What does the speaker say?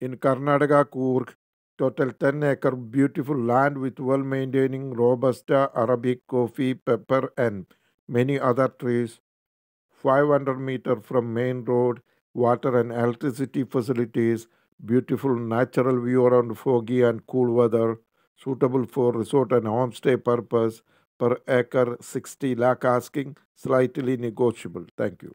In Karnataka, Coorg, total 10 acre beautiful land with well maintaining Robusta, uh, Arabic coffee, pepper, and many other trees. 500 meter from main road, water and electricity facilities, beautiful natural view around foggy and cool weather, suitable for resort and homestay purpose. Per acre 60 lakh asking, slightly negotiable. Thank you.